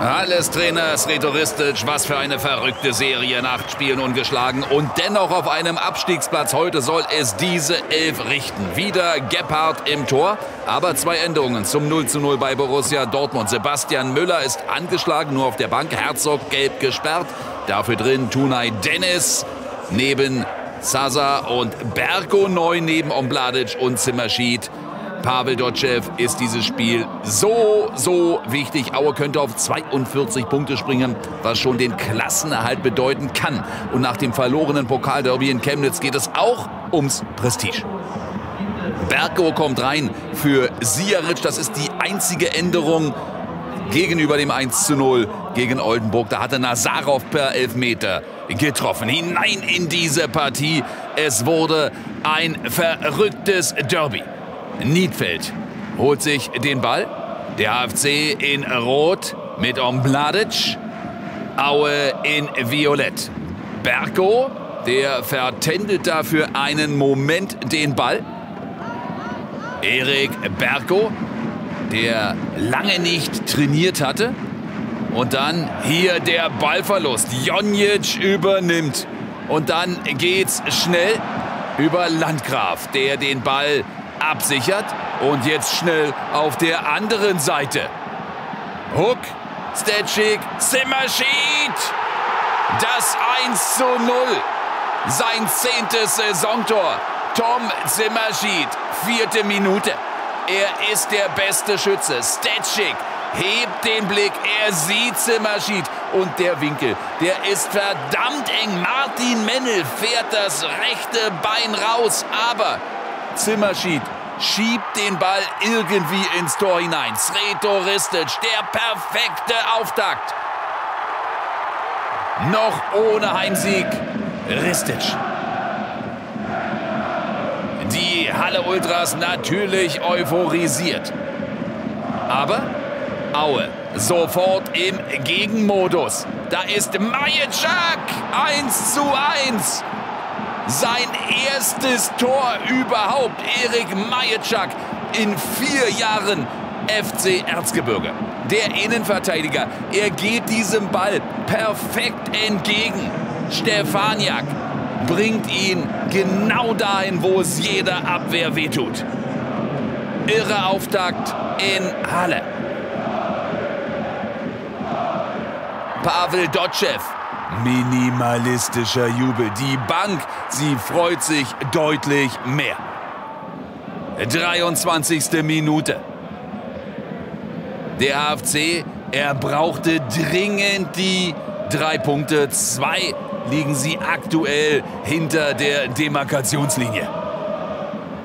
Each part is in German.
Alles Trainers Retoristic, was für eine verrückte Serie nach Spielen ungeschlagen und dennoch auf einem Abstiegsplatz. Heute soll es diese Elf richten. Wieder Gebhardt im Tor, aber zwei Änderungen zum 0 zu 0 bei Borussia Dortmund. Sebastian Müller ist angeschlagen, nur auf der Bank. Herzog gelb gesperrt. Dafür drin Tunay Dennis neben Sasa und Berko neu neben Ombladic und Zimmerschied. Pavel Dotschew ist dieses Spiel so, so wichtig. Aue könnte auf 42 Punkte springen, was schon den Klassenerhalt bedeuten kann. Und nach dem verlorenen Pokalderby in Chemnitz geht es auch ums Prestige. Berko kommt rein für Siaric. Das ist die einzige Änderung gegenüber dem 1 zu 0 gegen Oldenburg. Da hatte Nazarov per Elfmeter getroffen. Hinein in diese Partie. Es wurde ein verrücktes Derby. Niedfeld holt sich den Ball. Der AFC in Rot mit Ombladic. Aue in Violett. Berko, der vertändelt dafür einen Moment den Ball. Erik Berko, der lange nicht trainiert hatte. Und dann hier der Ballverlust. Jonjic übernimmt. Und dann geht's schnell über Landgraf, der den Ball absichert. Und jetzt schnell auf der anderen Seite. Hook, Stetschik, Zimmerschied. Das 1 zu 0. Sein zehntes Saisontor. Tom Zimmerschied, vierte Minute. Er ist der beste Schütze. Stetschik hebt den Blick. Er sieht Zimmerschied. Und der Winkel, der ist verdammt eng. Martin Mennel fährt das rechte Bein raus. Aber Zimmerschied schiebt den Ball irgendwie ins Tor hinein. Sreto Ristic, der perfekte Auftakt. Noch ohne Heimsieg. Ristic. Die Halle Ultras natürlich euphorisiert. Aber Aue sofort im Gegenmodus. Da ist Majeczak 1 zu 1. Sein erstes Tor überhaupt. Erik Majeczak in vier Jahren FC Erzgebirge. Der Innenverteidiger, er geht diesem Ball perfekt entgegen. Stefaniak bringt ihn genau dahin, wo es jeder Abwehr wehtut. Irre Auftakt in Halle. Pavel Dotschew Minimalistischer Jubel. Die Bank, sie freut sich deutlich mehr. 23. Minute. Der AFC, er brauchte dringend die drei Punkte. Zwei liegen sie aktuell hinter der Demarkationslinie.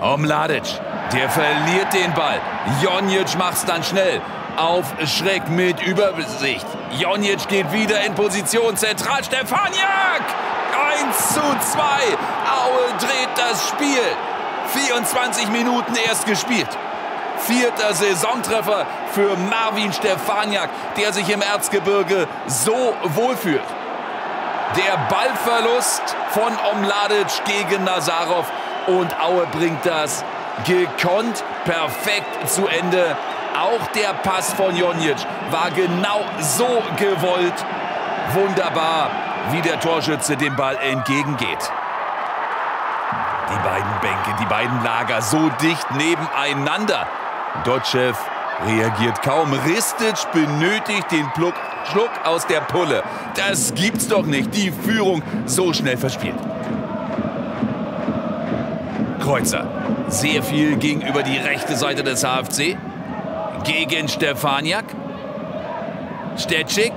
Omladic, der verliert den Ball. Jonic macht's dann schnell auf Schreck mit Übersicht. Jonic geht wieder in Position. Zentral Stefaniak. 1 zu 2. Aue dreht das Spiel. 24 Minuten erst gespielt. Vierter Saisontreffer für Marvin Stefaniak, der sich im Erzgebirge so wohlfühlt. Der Ballverlust von Omladic gegen Nazarov und Aue bringt das gekonnt perfekt zu Ende. Auch der Pass von Jonic war genau so gewollt. Wunderbar, wie der Torschütze dem Ball entgegengeht. Die beiden Bänke, die beiden Lager so dicht nebeneinander. Dotschew reagiert kaum. Ristic benötigt den Pluck, Schluck aus der Pulle. Das gibt's doch nicht. Die Führung so schnell verspielt. Kreuzer. Sehr viel gegenüber die rechte Seite des HFC gegen Stefaniak. Stetschik.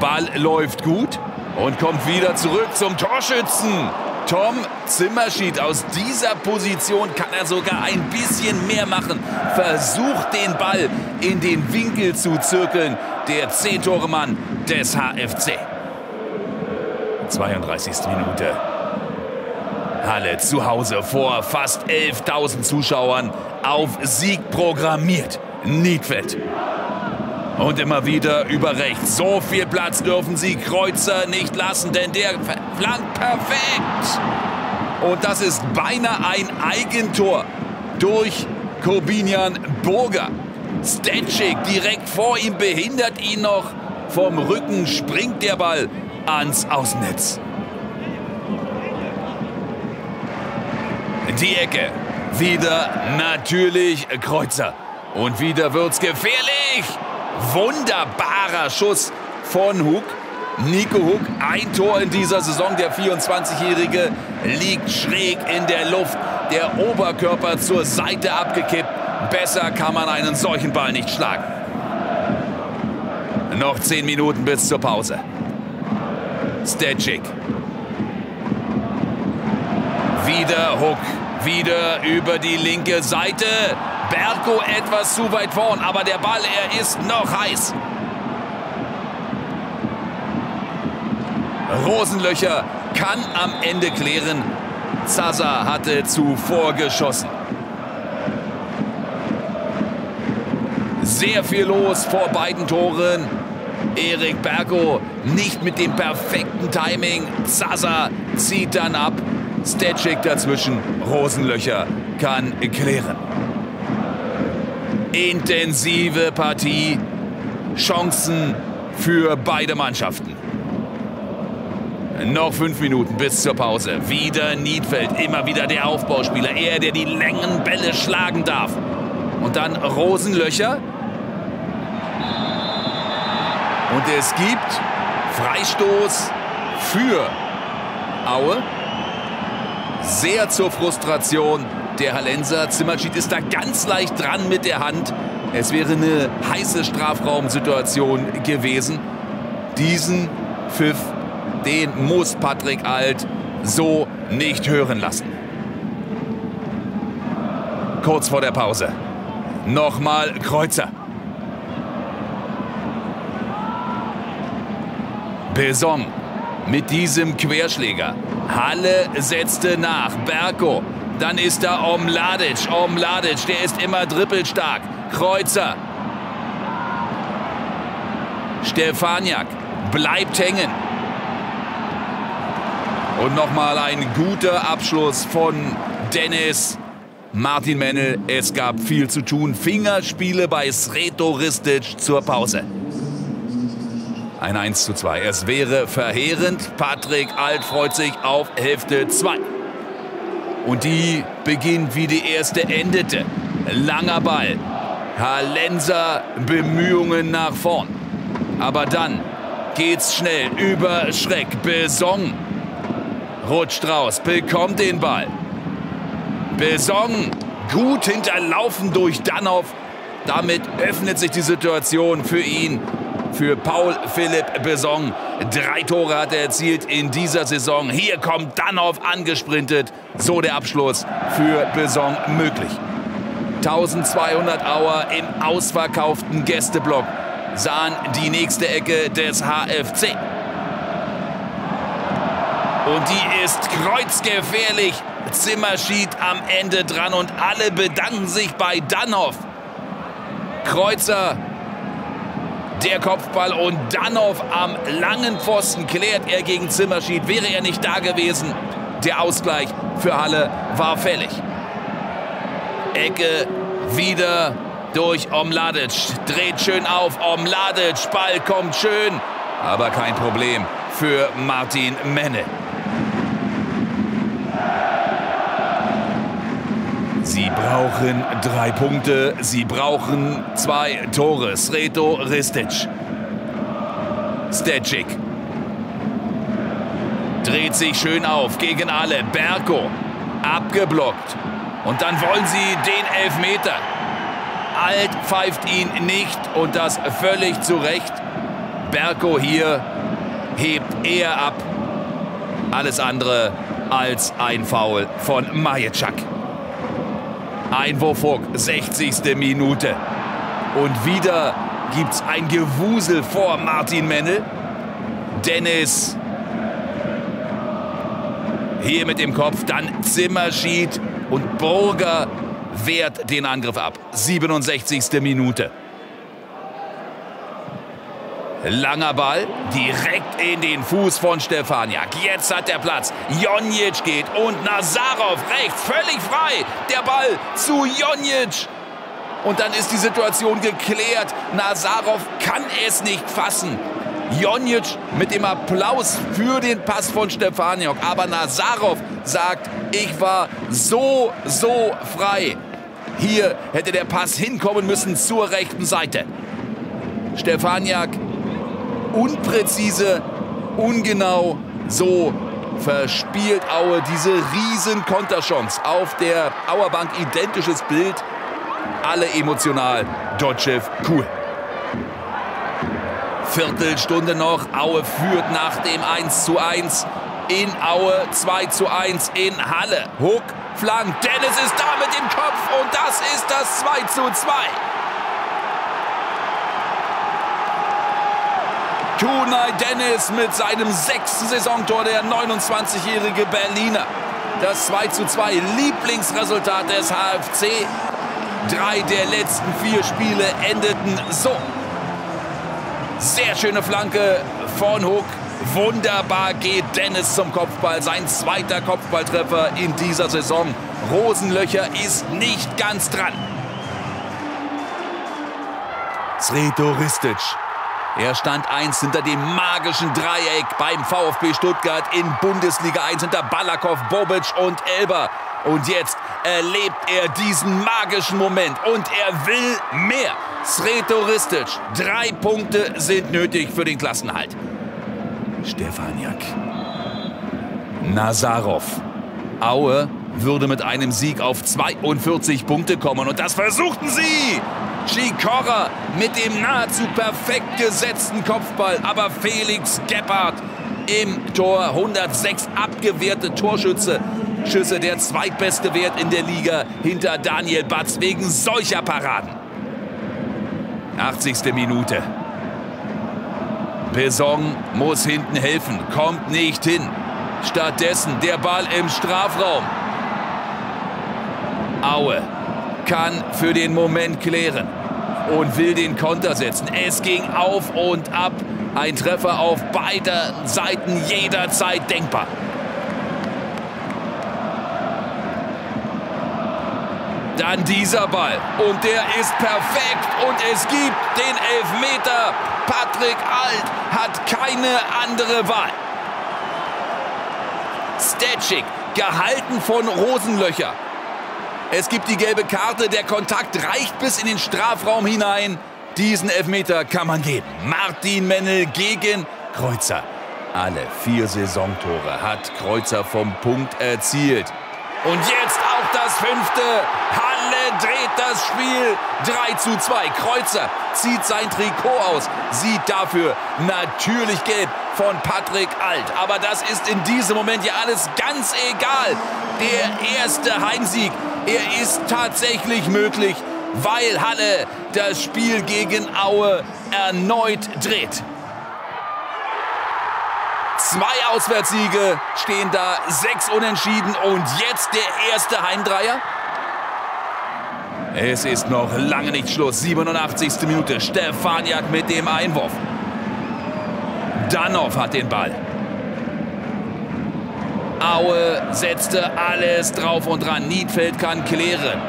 Ball läuft gut und kommt wieder zurück zum Torschützen. Tom Zimmerschied aus dieser Position kann er sogar ein bisschen mehr machen. Versucht den Ball in den Winkel zu zirkeln. Der C-Tore-Mann des HFC. 32. Minute. Halle zu Hause vor fast 11.000 Zuschauern auf Sieg programmiert. Niedfeld. Und immer wieder über rechts. So viel Platz dürfen sie Kreuzer nicht lassen, denn der flankt perfekt. Und das ist beinahe ein Eigentor durch Corbinian Burger. Stenchik direkt vor ihm behindert ihn noch. Vom Rücken springt der Ball ans Außennetz. Die Ecke. Wieder natürlich Kreuzer. Und wieder wird's gefährlich. Wunderbarer Schuss von Hug. Nico Hug, ein Tor in dieser Saison. Der 24-Jährige liegt schräg in der Luft. Der Oberkörper zur Seite abgekippt. Besser kann man einen solchen Ball nicht schlagen. Noch 10 Minuten bis zur Pause. Stecic. Wieder Hook. Wieder über die linke Seite. Berko etwas zu weit vorn, aber der Ball, er ist noch heiß. Rosenlöcher kann am Ende klären. Zaza hatte zuvor geschossen. Sehr viel los vor beiden Toren. Erik Bergo nicht mit dem perfekten Timing. Zaza zieht dann ab. Stecik dazwischen. Rosenlöcher kann klären. Intensive Partie. Chancen für beide Mannschaften. Noch fünf Minuten bis zur Pause. Wieder Niedfeld, immer wieder der Aufbauspieler. Er, der die Längenbälle schlagen darf. Und dann Rosenlöcher. Und es gibt Freistoß für Aue. Sehr zur Frustration der Hallenser. Zimmerschied ist da ganz leicht dran mit der Hand. Es wäre eine heiße Strafraumsituation gewesen. Diesen Pfiff den muss Patrick Alt so nicht hören lassen. Kurz vor der Pause. Nochmal Kreuzer. Besong mit diesem Querschläger. Halle setzte nach. Berko. Dann ist da Omladic. Omladic, der ist immer drippelstark. Kreuzer. Stefaniak bleibt hängen. Und nochmal ein guter Abschluss von Dennis Martin Mennel. Es gab viel zu tun. Fingerspiele bei Sreto Ristic zur Pause. Ein 1 zu 2. Es wäre verheerend. Patrick Alt freut sich auf Hälfte 2. Und die beginnt wie die erste endete. Langer Ball. Hallenser Bemühungen nach vorn. Aber dann geht's schnell über Schreck. Besong rutscht raus, bekommt den Ball. Besong gut hinterlaufen durch Danhoff. Damit öffnet sich die Situation für ihn, für Paul Philipp Besong. Drei Tore hat er erzielt in dieser Saison. Hier kommt Danhoff angesprintet. So der Abschluss für Besong möglich. 1200 Auer im ausverkauften Gästeblock sahen die nächste Ecke des HFC. Und die ist kreuzgefährlich. Zimmerschied am Ende dran und alle bedanken sich bei Danhoff. Kreuzer, der Kopfball und Danhoff am langen Pfosten klärt er gegen Zimmerschied. Wäre er nicht da gewesen, der Ausgleich für Halle war fällig. Ecke wieder durch Omladic. Dreht schön auf. Omladic, Ball kommt schön. Aber kein Problem für Martin Menne. Sie brauchen drei Punkte. Sie brauchen zwei Tore. Sreto Ristic. Stecic. Dreht sich schön auf gegen alle. Berko. Abgeblockt. Und dann wollen sie den Elfmeter. Alt pfeift ihn nicht und das völlig zu Recht. Berko hier hebt er ab. Alles andere als ein Foul von Majeczak. Einwurf Hook, 60. Minute. Und wieder gibt's ein Gewusel vor Martin Mennel. Dennis hier mit dem Kopf, dann Zimmerschied und Burger wehrt den Angriff ab. 67. Minute. Langer Ball, direkt in den Fuß von Stefaniak. Jetzt hat er Platz. Jonic geht und Nazarov rechts, völlig frei. Der Ball zu Jonic. Und dann ist die Situation geklärt. Nazarov kann es nicht fassen. Jonic mit dem Applaus für den Pass von Stefaniok. Aber Nazarov sagt, ich war so, so frei. Hier hätte der Pass hinkommen müssen zur rechten Seite. Stefaniak unpräzise, ungenau, so verspielt Aue diese riesen Konterchance auf der Auerbank. Identisches Bild, alle emotional. Dotschew cool. Viertelstunde noch. Aue führt nach dem 1 zu 1 in Aue 2 zu 1 in Halle. Hook flankt. Dennis ist da mit dem Kopf und das ist das 2 zu 2. Kunai Dennis mit seinem sechsten Saisontor, der 29-jährige Berliner. Das 2 zu 2 Lieblingsresultat des HFC. Drei der letzten vier Spiele endeten so. Sehr schöne Flanke von Hook. Wunderbar geht Dennis zum Kopfball. Sein zweiter Kopfballtreffer in dieser Saison. Rosenlöcher ist nicht ganz dran. Sreto Ristic er stand eins hinter dem magischen Dreieck beim VfB Stuttgart in Bundesliga 1 hinter Balakow, Bobic und Elber. Und jetzt erlebt er diesen magischen Moment und er will mehr. Sreto Ristic, drei Punkte sind nötig für den Klassenhalt. Stefaniak. Nazarov. Aue würde mit einem Sieg auf 42 Punkte kommen und das versuchten sie. Chikora mit dem nahezu perfekt gesetzten Kopfball, aber Felix Gebhardt im Tor 106 abgewehrte Torschütze. Schüsse der zweitbeste Wert in der Liga hinter Daniel Batz wegen solcher Paraden. 80. Minute. Besong muss hinten helfen, kommt nicht hin. Stattdessen der Ball im Strafraum. Aue kann für den Moment klären und will den Konter setzen. Es ging auf und ab. Ein Treffer auf beider Seiten jederzeit denkbar. Dann dieser Ball. Und der ist perfekt. Und es gibt den Elfmeter. Patrick Alt hat keine andere Wahl. Stetschik, gehalten von Rosenlöcher. Es gibt die gelbe Karte. Der Kontakt reicht bis in den Strafraum hinein. Diesen Elfmeter kann man geben. Martin Mennel gegen Kreuzer. Alle vier Saisontore hat Kreuzer vom Punkt erzielt. Und jetzt auch das fünfte. Halle dreht das Spiel 3 zu 2. Kreuzer zieht sein Trikot aus, sieht dafür natürlich gelb von Patrick Alt. Aber das ist in diesem Moment ja alles ganz egal. Der erste Heimsieg er ist tatsächlich möglich, weil Halle das Spiel gegen Aue erneut dreht. Zwei Auswärtssiege stehen da, sechs Unentschieden und jetzt der erste Heimdreier. Es ist noch lange nicht Schluss. 87. Minute. Stefaniak mit dem Einwurf. Danov hat den Ball. Aue setzte alles drauf und dran. Niedfeld kann klären.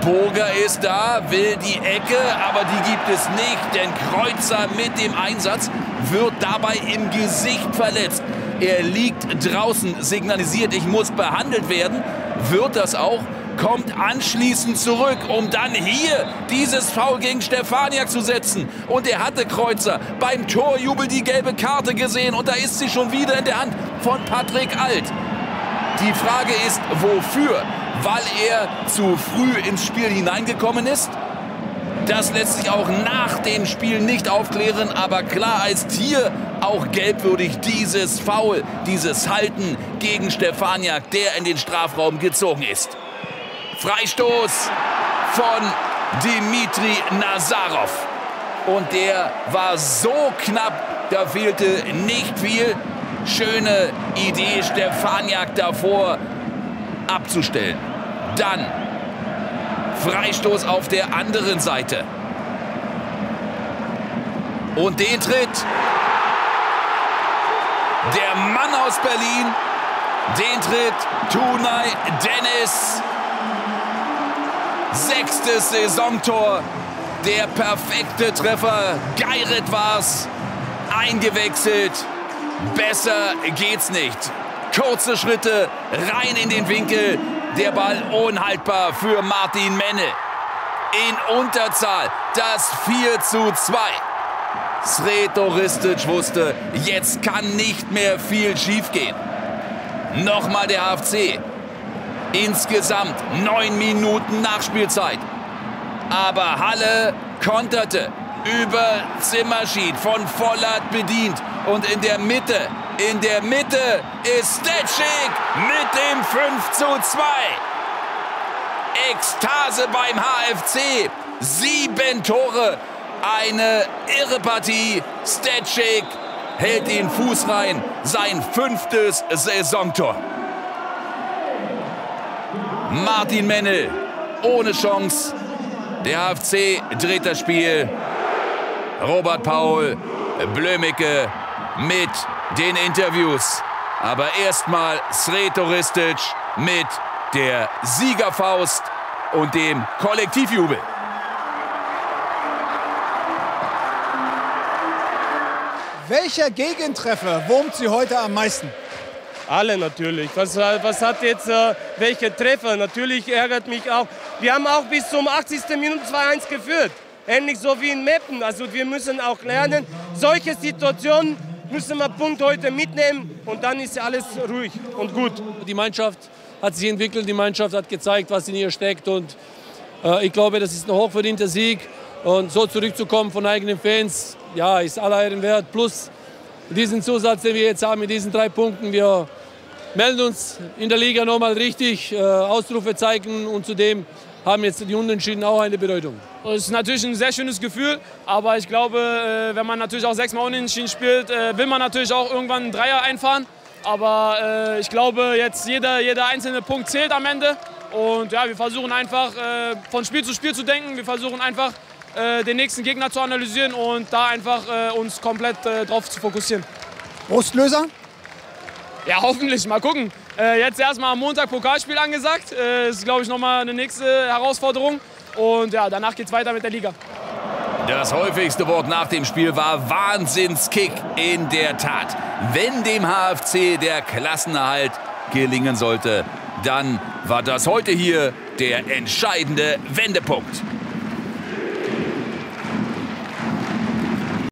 Burger ist da, will die Ecke, aber die gibt es nicht, denn Kreuzer mit dem Einsatz wird dabei im Gesicht verletzt. Er liegt draußen, signalisiert, ich muss behandelt werden, wird das auch, kommt anschließend zurück, um dann hier dieses Foul gegen Stefaniak zu setzen. Und er hatte Kreuzer beim Torjubel die gelbe Karte gesehen und da ist sie schon wieder in der Hand von Patrick Alt. Die Frage ist, wofür? Weil er zu früh ins Spiel hineingekommen ist? Das lässt sich auch nach dem Spiel nicht aufklären, aber klar ist hier auch gelbwürdig dieses Foul, dieses Halten gegen Stefaniak, der in den Strafraum gezogen ist. Freistoß von Dimitri Nazarov. Und der war so knapp, da fehlte nicht viel. Schöne Idee, Stefaniak davor abzustellen. Dann Freistoß auf der anderen Seite. Und den tritt der Mann aus Berlin. Den tritt Tunay Dennis. Sechstes Saisontor. Der perfekte Treffer. Geiret war's. Eingewechselt. Besser geht's nicht. Kurze Schritte rein in den Winkel. Der Ball unhaltbar für Martin Menne. In Unterzahl das 4 zu 2. Sreto Ristic wusste, jetzt kann nicht mehr viel schiefgehen. Nochmal der HFC. Insgesamt neun Minuten Nachspielzeit. Aber Halle konterte über Zimmerschied von Vollert bedient. Und in der Mitte, in der Mitte ist Stetschik mit dem 5 zu 2. Ekstase beim HFC. Sieben Tore. Eine irre Partie. Stetschik hält den Fuß rein. Sein fünftes Saisontor. Martin Mennel ohne Chance. Der HFC dreht das Spiel. Robert Paul, Blömicke mit den Interviews. Aber erstmal Sreto Ristic mit der Siegerfaust und dem Kollektivjubel. Welcher Gegentreffer wurmt Sie heute am meisten? Alle natürlich. Was, was hat jetzt äh, welche Treffer? Natürlich ärgert mich auch. Wir haben auch bis zum 80. Minute 2-1 geführt. Ähnlich so wie in Meppen. Also wir müssen auch lernen, solche Situationen müssen wir Punkt heute mitnehmen und dann ist alles ruhig und gut. Die Mannschaft hat sich entwickelt, die Mannschaft hat gezeigt, was in ihr steckt und äh, ich glaube, das ist ein hochverdienter Sieg und so zurückzukommen von eigenen Fans, ja, ist aller Ehren wert. Plus diesen Zusatz, den wir jetzt haben mit diesen drei Punkten, wir melden uns in der Liga nochmal richtig, äh, Ausrufe zeigen und zudem haben jetzt die Unentschieden auch eine Bedeutung. Es ist natürlich ein sehr schönes Gefühl, aber ich glaube, äh, wenn man natürlich auch sechsmal Unentschieden spielt, äh, will man natürlich auch irgendwann einen Dreier einfahren. Aber äh, ich glaube, jetzt jeder, jeder einzelne Punkt zählt am Ende. Und ja, wir versuchen einfach von Spiel zu Spiel zu denken. Wir versuchen einfach den nächsten Gegner zu analysieren und da einfach uns komplett drauf zu fokussieren. Brustlöser? Ja, hoffentlich. Mal gucken. Äh, jetzt erstmal am Montag Pokalspiel angesagt. Äh, ist, glaube ich, nochmal eine nächste Herausforderung. Und ja, danach geht es weiter mit der Liga. Das häufigste Wort nach dem Spiel war Wahnsinnskick. In der Tat, wenn dem HFC der Klassenerhalt gelingen sollte, dann war das heute hier der entscheidende Wendepunkt.